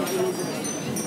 どうぞ。